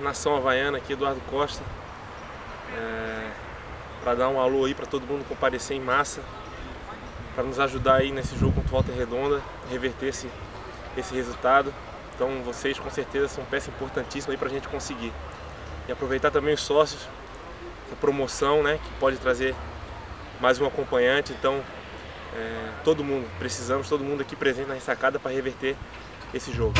nação havaiana aqui, Eduardo Costa, é, para dar um alô aí para todo mundo comparecer em massa, para nos ajudar aí nesse jogo contra o Volta Redonda, reverter esse, esse resultado. Então vocês com certeza são peça importantíssima aí para a gente conseguir. E aproveitar também os sócios, a promoção, né, que pode trazer mais um acompanhante. Então é, todo mundo, precisamos, todo mundo aqui presente na ressacada para reverter esse jogo.